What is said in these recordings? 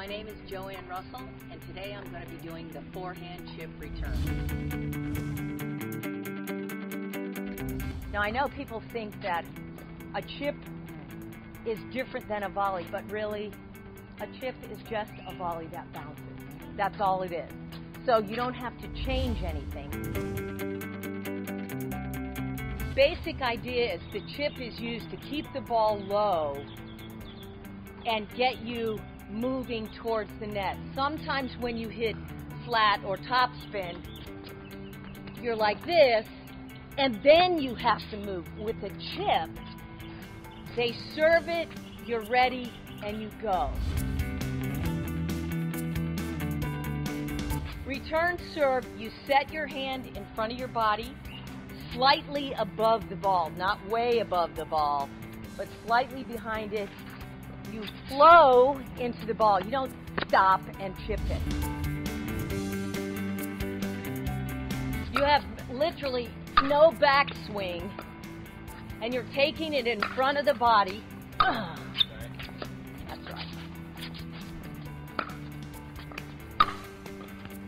My name is Joanne Russell, and today I'm going to be doing the forehand chip return. Now I know people think that a chip is different than a volley, but really, a chip is just a volley that bounces. That's all it is. So you don't have to change anything. Basic idea is the chip is used to keep the ball low and get you moving towards the net. Sometimes when you hit flat or topspin, you're like this, and then you have to move. With a chip, they serve it, you're ready, and you go. Return serve, you set your hand in front of your body, slightly above the ball, not way above the ball, but slightly behind it. You flow into the ball. You don't stop and chip it. You have literally no backswing, and you're taking it in front of the body. That's right.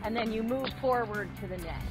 And then you move forward to the net.